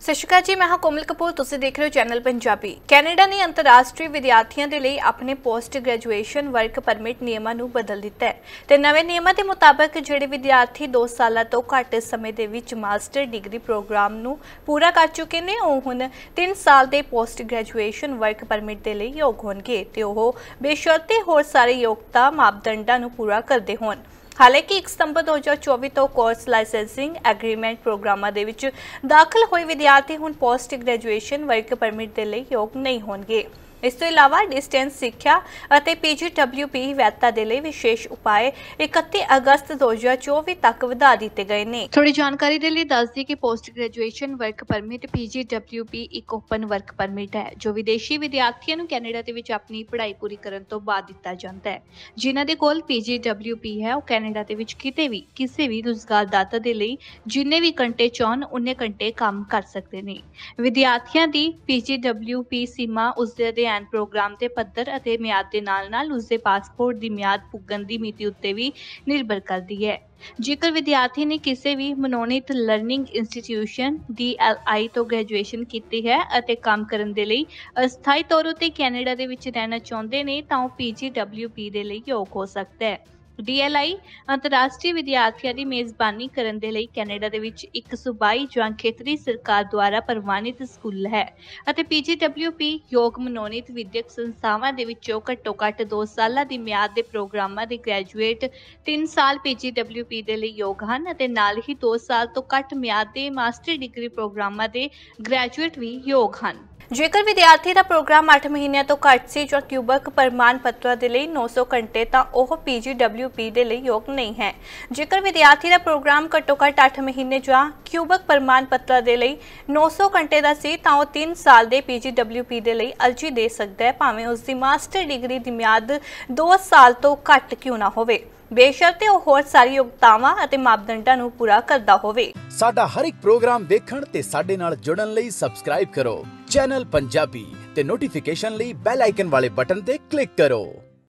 ਸਤਿ ਸ਼੍ਰੀ ਅਕਾਲ ਜੀ, ਮੈਂ ਹਾਂ ਕੋਮਲ ਕਪੂਰ, ਤੁਸੀਂ ਦੇਖ ਰਹੇ ਹੋ ਚੈਨਲ ਪੰਜਾਬੀ। ਕੈਨੇਡਾ ਨੇ ਅੰਤਰਰਾਸ਼ਟਰੀ ਵਿਦਿਆਰਥੀਆਂ ਦੇ ਲਈ ਆਪਣੇ ਪੋਸਟ ਗ੍ਰੈਜੂਏਸ਼ਨ ਵਰਕ ਪਰਮਿਟ ਨਿਯਮਾਂ ਨੂੰ ਬਦਲ ਦਿੱਤਾ ਹੈ ਤੇ ਨਵੇਂ ਨਿਯਮਾਂ ਦੇ ਮੁਤਾਬਕ ਜਿਹੜੇ ਵਿਦਿਆਰਥੀ 2 ਸਾਲਾਂ ਤੋਂ ਘੱਟ ਸਮੇਂ ਦੇ ਵਿੱਚ ਮਾਸਟਰ ਡਿਗਰੀ ਪ੍ਰੋਗਰਾਮ ਨੂੰ ਪੂਰਾ ਕਰ ਚੁੱਕੇ ਨੇ, ਉਹ ਹੁਣ 3 ਸਾਲ ਦੇ ਪੋਸਟ ਗ੍ਰੈਜੂਏਸ਼ਨ ਵਰਕ ਪਰਮਿਟ ਦੇ ਲਈ ਯੋਗ ਹੋਣਗੇ ਤੇ ਉਹ ਬੇਸ਼ਰਤੇ ਹੋਰ ਸਾਰੇ ਯੋਗਤਾ ਮਾਪਦੰਡਾਂ ਨੂੰ ਪੂਰਾ ਕਰਦੇ ਹੋਣ। ਹਾਲਾਂਕਿ 1 ਸਤੰਬਰ 2024 ਤੋਂ ਕੋਰਸ ਲਾਇਸੈਂਸਿੰਗ ਐਗਰੀਮੈਂਟ ਪ੍ਰੋਗਰਾਮਾਂ ਦੇ ਵਿੱਚ ਦਾਖਲ ਹੋਏ ਵਿਦਿਆਰਥੀ ਹੁਣ ਪੋਸਟ ਗ੍ਰੈਜੂਏਸ਼ਨ ਵਰਕ ਪਰਮਿਟ ਦੇ ਲਈ ਯੋਗ ਨਹੀਂ ਹੋਣਗੇ। ਇਸ ਤੋਂ ਇਲਾਵਾ ਡਿਸਟੈਂਸ ਸਿੱਖਿਆ ਅਤੇ ਪੀਜੀਡਬਲਯੂਪੀ ਵੈਤਾ ਦੇ ਲਈ ਵਿਸ਼ੇਸ਼ ਉਪਾਅ 31 ਅਗਸਤ 2024 ਤੱਕ ਵਧਾ ਦਿੱਤੇ ਗਏ ਨੇ। ਥੋੜੀ ਜਾਣਕਾਰੀ ਦੇ ਲਈ ਦੱਸ ਦਈਏ ਕਿ post graduation work permit PGWP ਇੱਕ ਓਪਨ ਵਰਕ ਪਰਮਿਟ ਹੈ, ਜੋ ਵਿਦੇਸ਼ੀ ਵਿਦਿਆਰਥੀਆਂ ਨੂੰ ਕੈਨੇਡਾ ਦੇ ਵਿੱਚ ਆਪਣੀ ਪੜ੍ਹਾਈ ਪੂਰੀ ਕਰਨ ਤੋਂ ਬਾਅਦ ਦਿੱਤਾ ਜਾਂਦਾ ਹੈ। ਜਿਨ੍ਹਾਂ ਦੇ ਕੋਲ ਪੀਜੀਡਬਲਯੂਪੀ ਹੈ, ਉਹ ਕੈਨੇਡਾ ਦੇ ਵਿੱਚ ਕਿਤੇ ਵੀ, ਕਿਸੇ ਵੀ ਰੁਜ਼ਗਾਰਦਾਤਾ ਦੇ ਲਈ ਜਿੰਨੇ ਵੀ ਘੰਟੇ ਚਾਹਣ, ਉਨੇ ਘੰਟੇ ਕੰਮ ਕਰ ਸਕਦੇ ਨੇ। ਵਿਦਿਆਰਥੀਆਂ ਦੀ ਪੀਜੀਡਬਲਯੂਪੀ ਸੀਮਾ ਉਸ ਦੇ ਅਧਿਐਨ ਪ੍ਰੋਗਰਾਮ ਦੇ ਪੱਧਰ ਅਤੇ ਮਿਆਦ ਦੇ ਨਾਲ-ਨਾਲ ਉਸ ਦੇ ਪਾਸਪੋਰਟ ਦੀ ਮਿਆਦ ਪੁੱਗਣ ਦੀ ਮਿਤੀ ਉੱਤੇ ਵੀ ਨਿਰਭਰ ਕਰਦੀ ਹੈ। ਜੇਕਰ ਵਿਦਿਆਰਥੀ ਨੇ ਕਿਸੇ ਵੀ ਮਨੋਨੀਤ ਲਰਨਿੰਗ ਇੰਸਟੀਟਿਊਸ਼ਨ DLI ਤੋਂ ਗ੍ਰੈਜੂਏਸ਼ਨ ਕੀਤੀ ਹੈ ਅਤੇ ਕੰਮ ਕਰਨ ਦੇ ਲਈ ਅਸਥਾਈ ਤੌਰ ਉਤੇ ਕੈਨੇਡਾ ਦੇ ਵਿੱਚ ਰਹਿਣਾ ਚਾਹੁੰਦੇ ਨੇ, ਤਾਂ ਉਹ PGWP ਦੇ ਲਈ ਯੋਗ ਹੋ ਸਕਦਾ ਹੈ। DLI ਅੰਤਰਰਾਸ਼ਟਰੀ ਵਿਦਿਆਰਥੀਆਂ ਦੀ ਮੇਜ਼ਬਾਨੀ ਕਰਨ ਦੇ ਲਈ ਕੈਨੇਡਾ ਦੇ ਵਿੱਚ ਇੱਕ ਸੂਬਾਈ ਜਾਂ ਖੇਤਰੀ ਸਰਕਾਰ ਦੁਆਰਾ ਪ੍ਰਵਾਨਿਤ ਸਕੂਲ ਹੈ ਅਤੇ PGWP ਯੋਗ ਮਨੋਨੀਤ ਵਿਦਿਅਕ ਸੰਸਥਾਵਾਂ ਦੇ ਵਿੱਚੋਂ ਘੱਟੋ ਘੱਟ 2 ਸਾਲਾਂ ਦੀ ਮਿਆਦ ਦੇ ਪ੍ਰੋਗਰਾਮਾਂ ਦੇ ਗ੍ਰੈਜੂਏਟ 3 ਸਾਲ PGWP ਦੇ ਲਈ ਯੋਗ ਹਨ ਅਤੇ ਨਾਲ ਹੀ 2 ਸਾਲ ਤੋਂ ਘੱਟ ਮਿਆਦ ਦੇ ਮਾਸਟਰ ਡਿਗਰੀ ਪ੍ਰੋਗਰਾਮਾਂ ਦੇ ਗ੍ਰੈਜੂਏਟ ਵੀ ਯੋਗ ਹਨ। ਜੇਕਰ ਵਿਦਿਆਰਥੀ ਦਾ ਪ੍ਰੋਗਰਾਮ 8 ਮਹੀਨਿਆਂ ਤੋਂ ਘੱਟ ਸੀ ਜਾਂ ਕਿਊਬਕ ਪ੍ਰਮਾਣ ਪੱਤਰ ਦੇ ਲਈ 900 ਘੰਟੇ, ਤਾਂ ਉਹ PGWP ਦੇ ਲਈ ਯੋਗ ਨਹੀਂ ਹੈ। ਜੇਕਰ ਵਿਦਿਆਰਥੀ ਦਾ ਪ੍ਰੋਗਰਾਮ ਘੱਟੋ ਘੱਟ 8 ਮਹੀਨੇ ਜਾਂ ਕਿਊਬਕ ਪ੍ਰਮਾਣ ਪੱਤਰ ਦੇ ਲਈ 900 ਘੰਟੇ ਦਾ ਸੀ, ਤਾਂ ਉਹ 3 ਸਾਲ ਦੇ PGWP ਦੇ ਲਈ ਅਰਜ਼ੀ ਦੇ ਸਕਦਾ ਹੈ, ਭਾਵੇਂ ਉਸ ਦੀ ਮਾਸਟਰ ਡਿਗਰੀ ਦੀ ਮਿਆਦ 2 ਸਾਲ ਤੋਂ ਘੱਟ ਕਿਉਂ ਨਾ ਹੋਵੇ। ਬੇਸ਼ਰਤੇ ਉਹ ਹੋਰ ਸਾਰੀ ਯੋਗਤਾਵਾਂ ਅਤੇ ਮਾਪਦੰਡਾਂ ਨੂੰ ਪੂਰਾ ਕਰਦਾ ਹੋਵੇ। ਸਾਡਾ ਹਰ ਇੱਕ ਪ੍ਰੋਗਰਾਮ ਦੇਖਣ ਤੇ ਸਾਡੇ ਨਾਲ ਜੁੜਨ ਲਈ ਸਬਸਕ੍ਰਾਈਬ ਕਰੋ। ਚੈਨਲ ਪੰਜਾਬੀ ਤੇ ਨੋਟੀਫਿਕੇਸ਼ਨ ਲਈ ਬੈਲ ਆਈਕਨ ਵਾਲੇ ਬਟਨ ਤੇ ਕਲਿੱਕ ਕਰੋ।